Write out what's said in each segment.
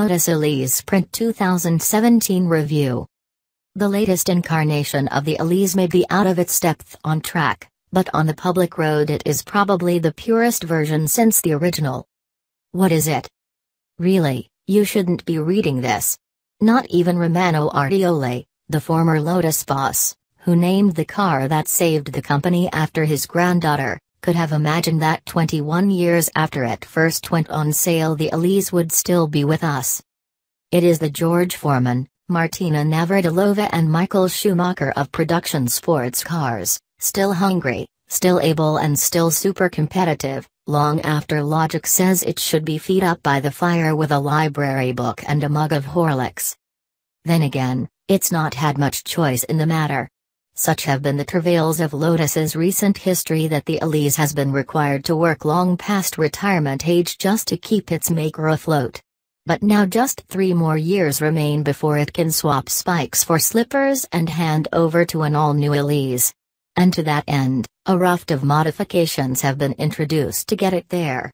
Lotus Elise Sprint 2017 Review The latest incarnation of the Elise may be out of its depth on track, but on the public road it is probably the purest version since the original. What is it? Really, you shouldn't be reading this. Not even Romano Artioli, the former Lotus boss, who named the car that saved the company after his granddaughter, could have imagined that 21 years after it first went on sale the Elise would still be with us. It is the George Foreman, Martina Navratilova and Michael Schumacher of production sports cars, still hungry, still able and still super competitive, long after logic says it should be feed up by the fire with a library book and a mug of Horlicks. Then again, it's not had much choice in the matter. Such have been the travails of Lotus's recent history that the Elise has been required to work long past retirement age just to keep its maker afloat. But now just three more years remain before it can swap spikes for slippers and hand over to an all-new Elise. And to that end, a raft of modifications have been introduced to get it there.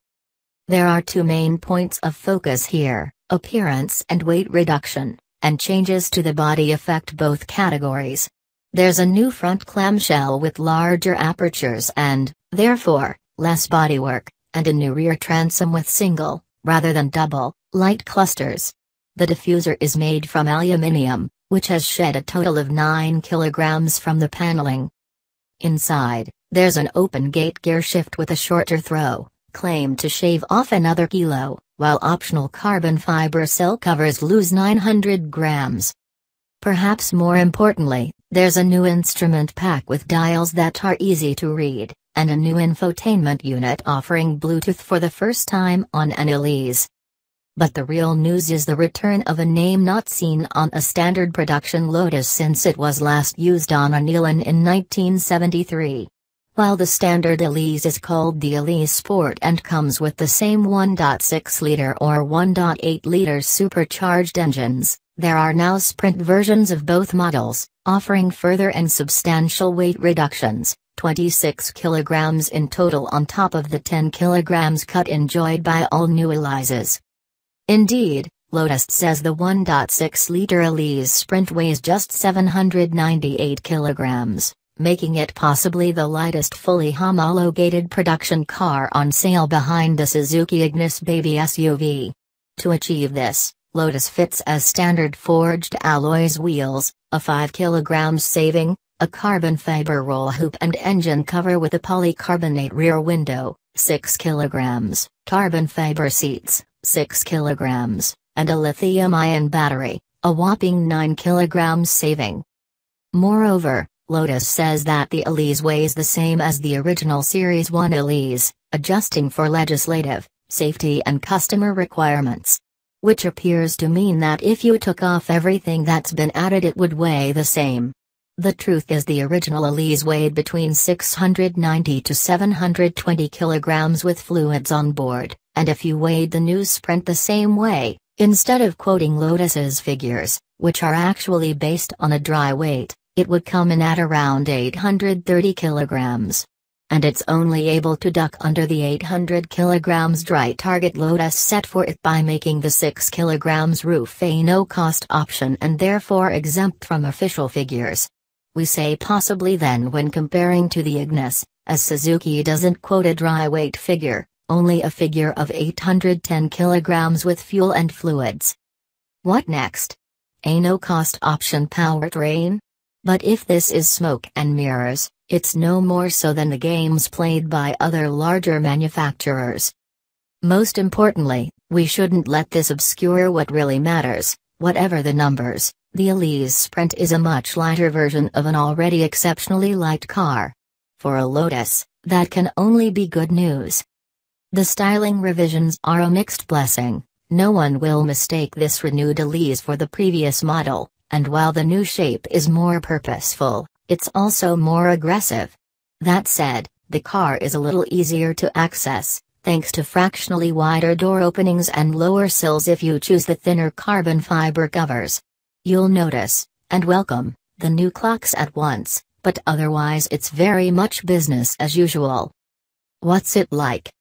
There are two main points of focus here, appearance and weight reduction, and changes to the body affect both categories. There's a new front clamshell with larger apertures and, therefore, less bodywork, and a new rear transom with single, rather than double, light clusters. The diffuser is made from aluminium, which has shed a total of 9 kilograms from the paneling. Inside, there's an open gate gear shift with a shorter throw, claimed to shave off another kilo, while optional carbon fiber cell covers lose 900 grams. Perhaps more importantly, there's a new instrument pack with dials that are easy to read, and a new infotainment unit offering Bluetooth for the first time on an Elise. But the real news is the return of a name not seen on a standard production Lotus since it was last used on an Elan in 1973. While the standard Elise is called the Elise Sport and comes with the same 1.6-liter or 1.8-liter supercharged engines, there are now sprint versions of both models, offering further and substantial weight reductions, 26 kilograms in total on top of the 10 kilograms cut enjoyed by all new Elises. Indeed, Lotus says the 1.6-liter Elise Sprint weighs just 798 kilograms, making it possibly the lightest fully homologated production car on sale behind the Suzuki Ignis Baby SUV. To achieve this, Lotus fits as standard forged alloys wheels, a 5 kg saving, a carbon fiber roll hoop and engine cover with a polycarbonate rear window, 6 kg, carbon fiber seats, 6 kg, and a lithium-ion battery, a whopping 9 kg saving. Moreover, Lotus says that the Elise weighs the same as the original Series 1 Elise, adjusting for legislative, safety and customer requirements which appears to mean that if you took off everything that's been added it would weigh the same. The truth is the original Elise weighed between 690 to 720 kilograms with fluids on board, and if you weighed the new Sprint the same way, instead of quoting Lotus's figures, which are actually based on a dry weight, it would come in at around 830 kilograms and it's only able to duck under the 800 kg dry target load Lotus set for it by making the 6 kg roof a no-cost option and therefore exempt from official figures. We say possibly then when comparing to the Ignis, as Suzuki doesn't quote a dry weight figure, only a figure of 810 kg with fuel and fluids. What next? A no-cost option powertrain? But if this is smoke and mirrors, it's no more so than the games played by other larger manufacturers. Most importantly, we shouldn't let this obscure what really matters, whatever the numbers, the Elise Sprint is a much lighter version of an already exceptionally light car. For a Lotus, that can only be good news. The styling revisions are a mixed blessing, no one will mistake this renewed Elise for the previous model, and while the new shape is more purposeful, it's also more aggressive. That said, the car is a little easier to access, thanks to fractionally wider door openings and lower sills if you choose the thinner carbon fiber covers. You'll notice, and welcome, the new clocks at once, but otherwise it's very much business as usual. What's it like?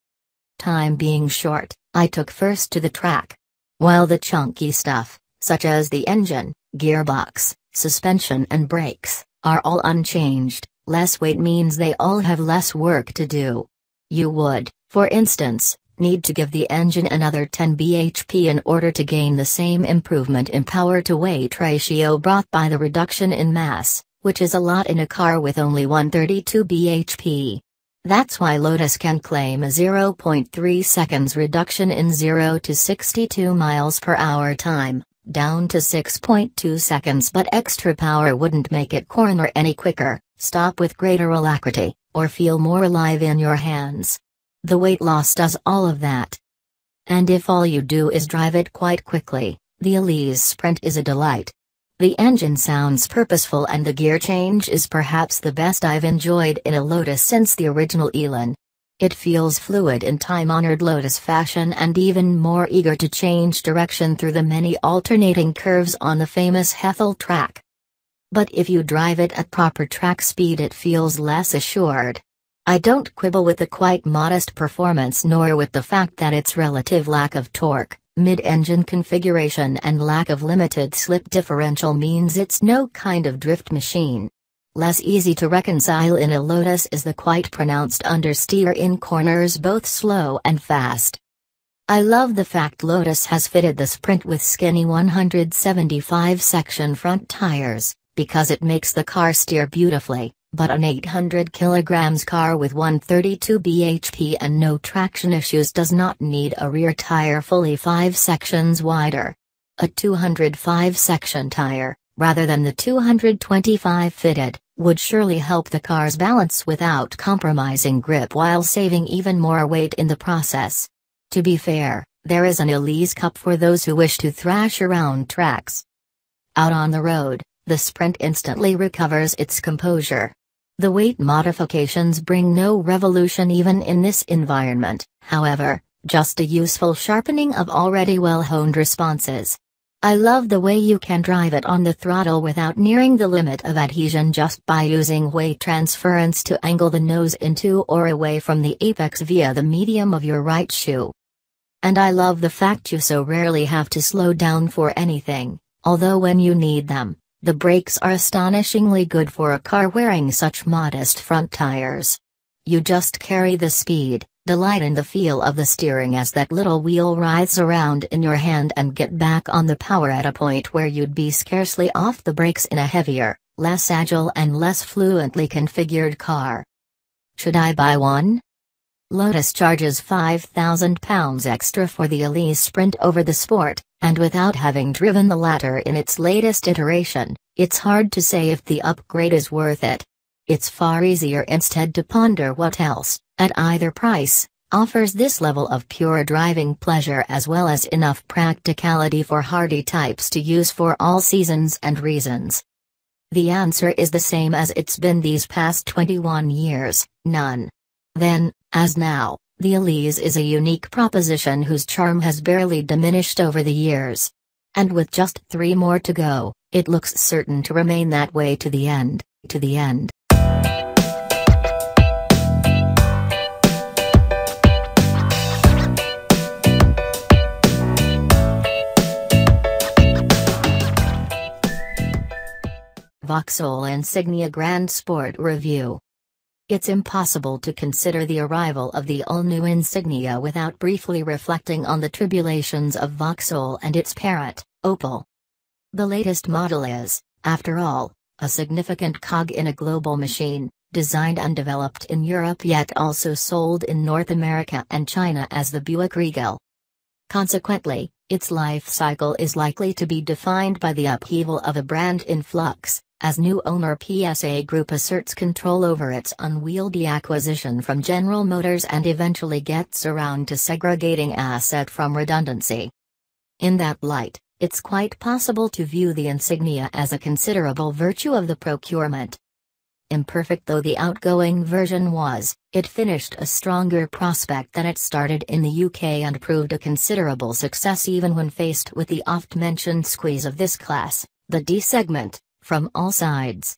Time being short, I took first to the track. while the chunky stuff, such as the engine, gearbox, suspension and brakes, are all unchanged, less weight means they all have less work to do. You would, for instance, need to give the engine another 10 bhp in order to gain the same improvement in power to weight ratio brought by the reduction in mass, which is a lot in a car with only 132 bhp. That's why Lotus can claim a 0.3 seconds reduction in 0 to 62 miles per hour time, down to 6.2 seconds but extra power wouldn't make it corner any quicker, stop with greater alacrity, or feel more alive in your hands. The weight loss does all of that. And if all you do is drive it quite quickly, the Elise Sprint is a delight. The engine sounds purposeful and the gear change is perhaps the best I've enjoyed in a Lotus since the original Elan. It feels fluid in time-honored Lotus fashion and even more eager to change direction through the many alternating curves on the famous Hethel track. But if you drive it at proper track speed it feels less assured. I don't quibble with the quite modest performance nor with the fact that its relative lack of torque, Mid-engine configuration and lack of limited slip differential means it's no kind of drift machine. Less easy to reconcile in a Lotus is the quite pronounced understeer in corners both slow and fast. I love the fact Lotus has fitted the Sprint with skinny 175 section front tires, because it makes the car steer beautifully, but an 800 kg car with 132 bhp and no traction issues does not need a rear tire fully 5 sections wider. A 205 section tire, rather than the 225 fitted, would surely help the car's balance without compromising grip while saving even more weight in the process. To be fair, there is an Elise Cup for those who wish to thrash around tracks. Out on the road, the Sprint instantly recovers its composure. The weight modifications bring no revolution even in this environment, however, just a useful sharpening of already well-honed responses. I love the way you can drive it on the throttle without nearing the limit of adhesion just by using weight transference to angle the nose into or away from the apex via the medium of your right shoe. And I love the fact you so rarely have to slow down for anything, although when you need them, the brakes are astonishingly good for a car wearing such modest front tires. You just carry the speed, delight in the feel of the steering as that little wheel writhes around in your hand and get back on the power at a point where you'd be scarcely off the brakes in a heavier, less agile and less fluently configured car. Should I buy one? Lotus charges £5,000 extra for the Elise Sprint over the Sport, and without having driven the latter in its latest iteration, it's hard to say if the upgrade is worth it. It's far easier instead to ponder what else, at either price, offers this level of pure driving pleasure as well as enough practicality for hardy types to use for all seasons and reasons. The answer is the same as it's been these past 21 years none. Then, as now, the Elise is a unique proposition whose charm has barely diminished over the years. And with just three more to go, it looks certain to remain that way to the end, to the end. Vauxhall Insignia Grand Sport Review it's impossible to consider the arrival of the all-new Insignia without briefly reflecting on the tribulations of Vauxhall and its parent, Opel. The latest model is, after all, a significant cog in a global machine, designed and developed in Europe yet also sold in North America and China as the Buick Regal. Consequently, its life cycle is likely to be defined by the upheaval of a brand in flux, as new owner PSA Group asserts control over its unwieldy acquisition from General Motors and eventually gets around to segregating asset from redundancy. In that light, it's quite possible to view the insignia as a considerable virtue of the procurement. Imperfect though the outgoing version was, it finished a stronger prospect than it started in the UK and proved a considerable success even when faced with the oft-mentioned squeeze of this class, the D segment from all sides.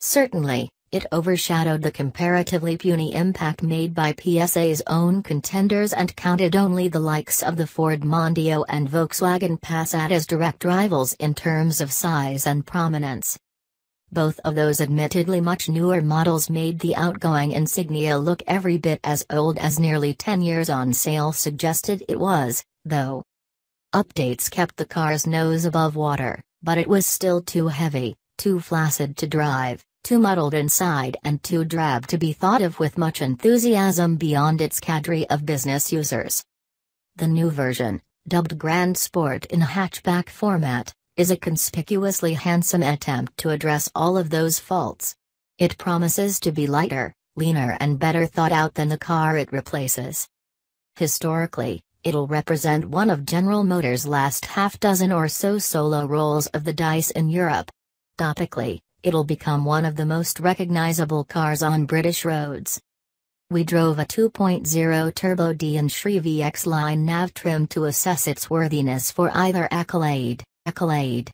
Certainly, it overshadowed the comparatively puny impact made by PSA's own contenders and counted only the likes of the Ford Mondeo and Volkswagen Passat as direct rivals in terms of size and prominence. Both of those admittedly much newer models made the outgoing Insignia look every bit as old as nearly 10 years on sale suggested it was, though. Updates kept the car's nose above water, but it was still too heavy, too flaccid to drive, too muddled inside and too drab to be thought of with much enthusiasm beyond its cadre of business users. The new version, dubbed Grand Sport in hatchback format, is a conspicuously handsome attempt to address all of those faults. It promises to be lighter, leaner and better thought out than the car it replaces. Historically, it'll represent one of General Motors' last half dozen or so solo rolls of the dice in Europe. Topically, it'll become one of the most recognizable cars on British roads. We drove a 2.0 turbo D and SRi VX line nav trim to assess its worthiness for either accolade. Accolade